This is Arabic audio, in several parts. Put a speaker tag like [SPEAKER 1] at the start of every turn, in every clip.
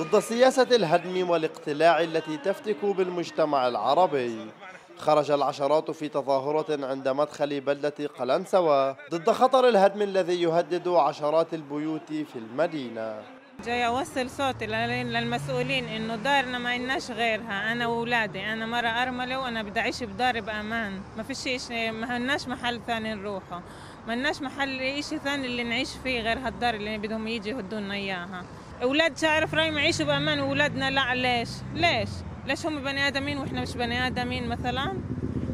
[SPEAKER 1] ضد سياسة الهدم والاقتلاع التي تفتك بالمجتمع العربي. خرج العشرات في تظاهرة عند مدخل بلدة قلنسوة ضد خطر الهدم الذي يهدد عشرات البيوت في المدينة.
[SPEAKER 2] جاي أوصل صوتي للمسؤولين إنه دارنا ما لناش غيرها أنا واولادي أنا مرة أرملة وأنا بدي أعيش بدار بأمان. ما فيش شيء ما لناش محل ثاني نروحه. ما لناش محل شيء ثاني اللي نعيش فيه غير هالدار اللي بدهم يجي يهدونا إياها. أولاد شعر افرايم يعيشوا بأمان واولادنا لا ليش؟ ليش؟ ليش هم بني آدمين وإحنا مش بني آدمين مثلا؟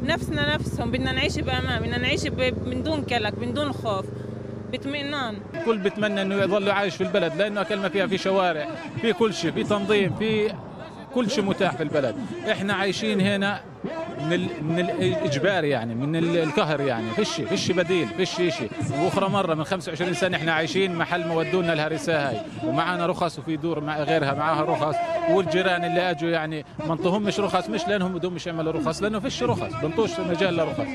[SPEAKER 2] نفسنا نفسهم بدنا نعيش بأمان بدنا نعيش من دون كلك من دون خوف باطمئنان.
[SPEAKER 3] الكل بتمنى إنه يظل عايش في البلد لأنه كلمه فيها في شوارع في كل شيء في تنظيم في كل شيء متاح في البلد. إحنا عايشين هنا من من الإجبار يعني من القهر يعني. فيش فيش بديل فيش شيء وأخرى مرة من 25 سنة إحنا عايشين محل ما ودونا الهرسه هاي. ومعنا رخص وفي دور مع غيرها معاها رخص. والجيران اللي أجوا يعني ما انطوهمش رخص مش لأنهم بدهم مش يعملوا رخص لأنه فيش رخص. بنطوش مجال لرخص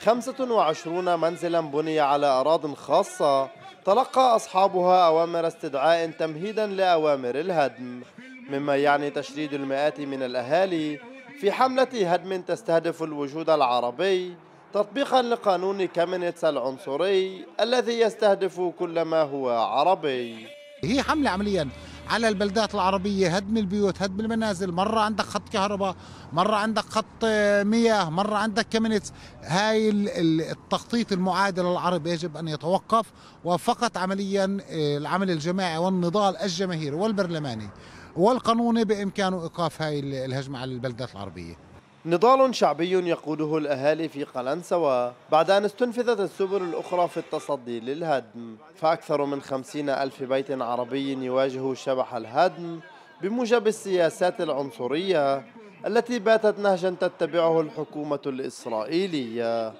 [SPEAKER 1] 25 منزلا بني على أراض خاصة تلقى أصحابها أوامر استدعاء تمهيدا لأوامر الهدم. مما يعني تشريد المئات من الأهالي في حملة هدم تستهدف الوجود العربي تطبيقا لقانون كامينيتس العنصري الذي يستهدف كل ما هو عربي.
[SPEAKER 4] هي حملة عمليا على البلدات العربية هدم البيوت هدم المنازل مرة عندك خط كهرباء مرة عندك خط مياه مرة عندك كامينيتس هاي التخطيط المعادل للعرب يجب أن يتوقف وفقط عمليا آه، العمل الجماعي والنضال الجماهيري والبرلماني. والقانوني بإمكانه إيقاف هاي الهجمة على البلدات العربية.
[SPEAKER 1] نضال شعبي يقوده الأهالي في قلنسوة بعد أن استنفذت السبل الأخرى في التصدي للهدم. فأكثر من خمسين ألف بيت عربي يواجه شبح الهدم بموجب السياسات العنصرية التي باتت نهجا تتبعه الحكومة الإسرائيلية.